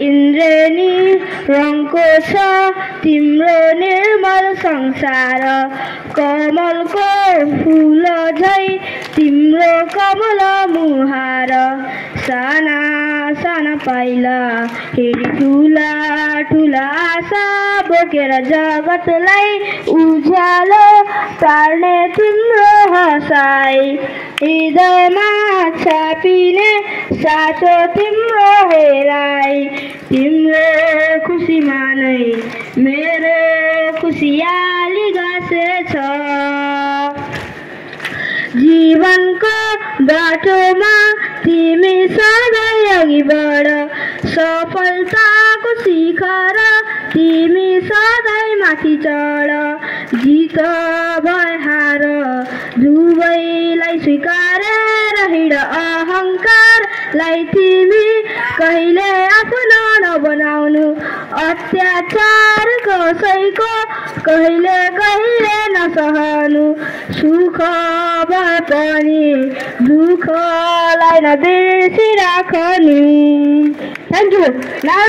इन्द्रेणी रङको छ तिम्रो निर्मल संसार कमलको फुल झै तिम्रो कमल मुहार साना साना पाइला हेरी ठुला ठुला आशा बोकेर जगतलाई उज्यालो पार्ने तिम्रो हसाई हृदयमा साँचो तिम्रो हेराई तिम्रो खुसीमा नै मेरो खुसियाली गाँसेछ। जीवनको बाटोमा तिमी सधैँ अघि बढ सफलताको शिखर तिमी सधैँ माथि चढ। जित भए हार दुवैलाई स्वीकारेर हिँड अहङ्कारलाई तिमी कहिले आफ्नो नबनाउनु? अत्याचार कसैको? कहिले कहिले नसहनु? सुख पनि दुःखलाई नबिर्सिराखनु थ्याङ्क यू